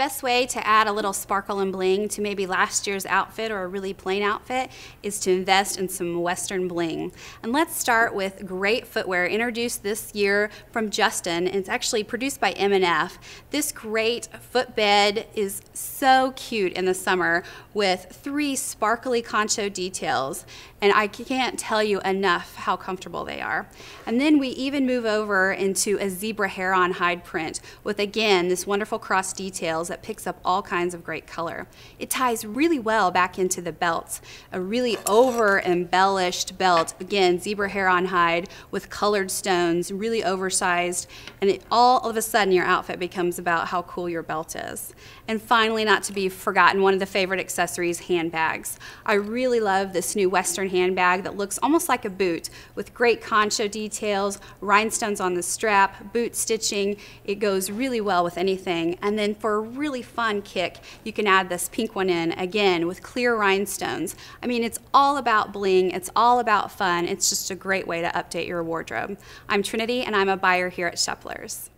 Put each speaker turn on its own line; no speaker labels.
best way to add a little sparkle and bling to maybe last year's outfit or a really plain outfit is to invest in some Western bling. And let's start with great footwear introduced this year from Justin. It's actually produced by M&F. This great footbed is so cute in the summer with three sparkly concho details. And I can't tell you enough how comfortable they are. And then we even move over into a zebra hair on hide print with, again, this wonderful cross details that picks up all kinds of great color. It ties really well back into the belts. A really over embellished belt, again, zebra hair on hide with colored stones, really oversized, and it, all of a sudden your outfit becomes about how cool your belt is. And finally, not to be forgotten, one of the favorite accessories, handbags. I really love this new Western handbag that looks almost like a boot with great concho details, rhinestones on the strap, boot stitching. It goes really well with anything. And then for really fun kick, you can add this pink one in again with clear rhinestones. I mean, it's all about bling, it's all about fun. It's just a great way to update your wardrobe. I'm Trinity and I'm a buyer here at Sheplers.